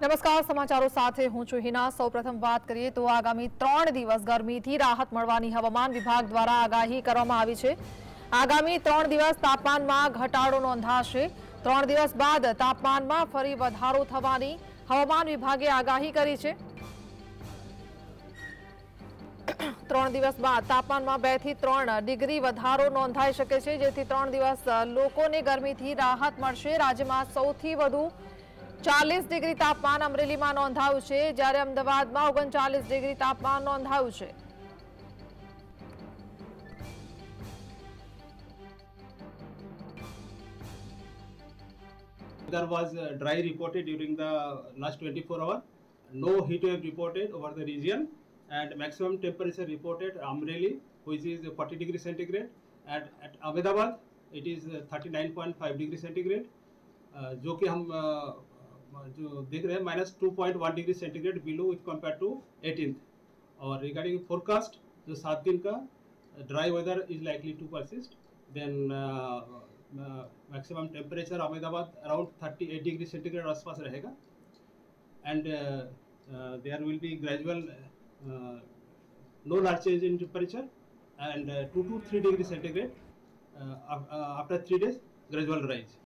નમસ્કાર સમાચારો સાથે હું છું હિના સૌપ્રથમ વાત કરીએ તો આગામી ત્રણ દિવસ ગરમીથી રાહત મળવાની હવામાન વિભાગ દ્વારા આગાહી કરવામાં આવી છે આગામી ત્રણ દિવસ તાપમાનમાં ઘટાડો નોંધાશે ત્રણ દિવસ બાદ તાપમાનમાં ફરી વધારો થવાની હવામાન વિભાગે આગાહી કરી છે ત્રણ દિવસ બાદ તાપમાનમાં બે થી ત્રણ ડિગ્રી વધારો નોંધાઈ શકે છે જેથી ત્રણ દિવસ લોકોને ગરમીથી રાહત મળશે રાજ્યમાં સૌથી વધુ ચાલીસ ડિગ્રી તાપમાન અમરેલીમાં નોંધાયું છે જ્યારે અમદાવાદમાં ઓગણચાલીસ ડિગ્રી તાપમાન નોંધાયું છે There was uh, dry reported during the last 24 hour. No heat wave reported over the region and maximum temperature reported Amreli which is 40 degree centigrade and at Ahmedabad it is uh, 39.5 degree centigrade uh, जो कि हम uh, जो देख रहे हैं minus two point one degree centigrade below with compare to eighteen और regarding forecast जो सात दिन का dry weather is likely to persist then maximum temperature Ahmedabad around thirty eight degree centigrade आसपास रहेगा. And there will be gradual no large change in temperature and uh, 2 to 3 degree centigrade uh, af- uh, after